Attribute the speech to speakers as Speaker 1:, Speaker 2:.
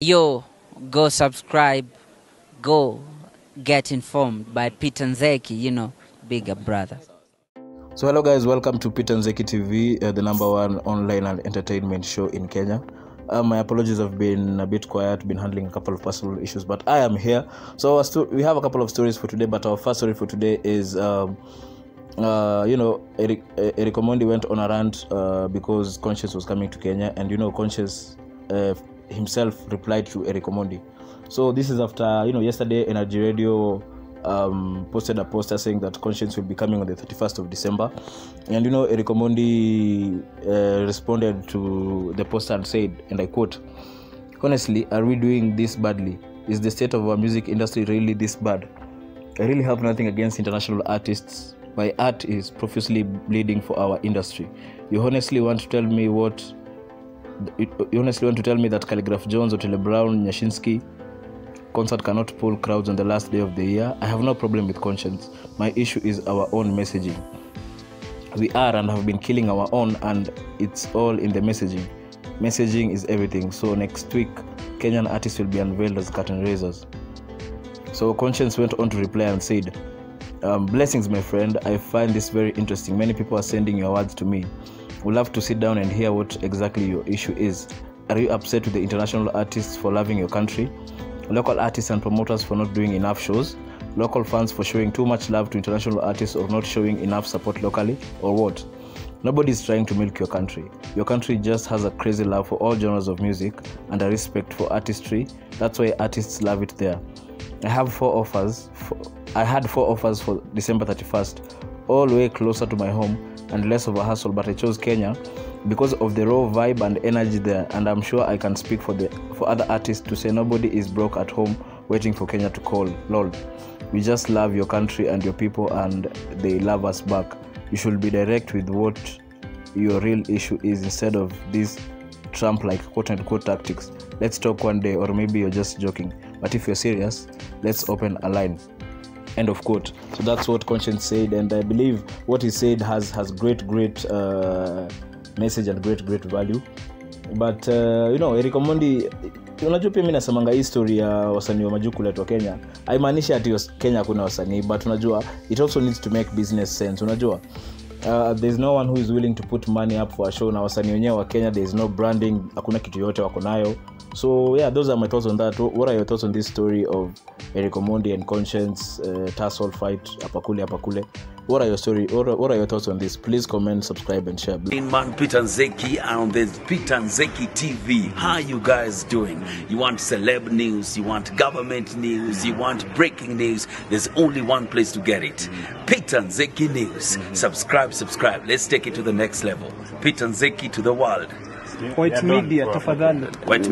Speaker 1: Yo, go subscribe, go get informed by Peter Nzeki, you know, bigger brother.
Speaker 2: So hello guys, welcome to Peter Nzeki TV, uh, the number one online and entertainment show in Kenya. Uh, my apologies, I've been a bit quiet, been handling a couple of personal issues, but I am here. So we have a couple of stories for today, but our first story for today is, um, uh, you know, Eric, uh, Eric Omondi went on a rant uh, because Conscience was coming to Kenya, and you know, Conscious uh, himself replied to Eric Omondi. So this is after, you know, yesterday Energy Radio um, posted a poster saying that Konshens will be coming on the 31st of December. And you know, Eric Omondi uh, responded to the poster and said, and I quote, Honestly, are we doing this badly? Is the state of our music industry really this bad? I really have nothing against international artists. My art is profusely bleeding for our industry. You honestly want to tell me what? You honestly want to tell me that Khaligraph Jones, Otile Brown, Nyashinski, concert cannot pull crowds on the last day of the year. I have no problem with Konshens. My issue is our own messaging. We are and have been killing our own, and it's all in the messaging. Messaging is everything. So next week, Kenyan artists will be unveiled as curtain raisers. So Konshens went on to reply and said, um, Blessings, my friend. I find this very interesting. Many people are sending your words to me. We'll have to sit down and hear what exactly your issue is. Are you upset with the international artists for loving your country? Local artists and promoters for not doing enough shows? Local fans for showing too much love to international artists or not showing enough support locally? Or what? Nobody is trying to milk your country. Your country just has a crazy love for all genres of music and a respect for artistry. That's why artists love it there. I have four offers. For, I had four offers for December 31st, all the way closer to my home and less of a hassle, but I chose Kenya because of the raw vibe and energy there. And I'm sure I can speak for the for other artists to say nobody is broke at home waiting for Kenya to call. Lol, we just love your country and your people, and they love us back. You should be direct with what your real issue is instead of these Trump like quote unquote tactics. Let's talk one day, or maybe you're just joking. But if you're serious, let's open a line. End of quote. So that's what Conscience said, and I believe what he said has has great, great uh, message and great, great value. But uh, you know, Eric Omondi, unajua pia mi nasemanga hii ya wasanii wa majuu kuletwa Kenya aimaanishi ati was- Kenya hakuna wasanii, but unajua it also needs to make business sense. Unajua uh, thereis no one who is willing to put money up for a show na wasanii wenyewe wa kenya thereis no branding hakuna kitu yoyote wako nayo so yeah those are my thoughts on that what are your thoughts on this story of eric omondi and conscience uh, tassel fight apakule apakule what are your story what are, what are your thoughts on this please comment subscribe and share
Speaker 3: In man Peter Nzeki on the Peter Nzeki TV. How you guys doing? You want celeb news, you want government news, you want breaking news. There's only one place to get it. Peter Nzeki News. Subscribe, subscribe. Let's take it to the next level. Peter Nzeki to the world.
Speaker 4: White Media tafadhali.
Speaker 3: White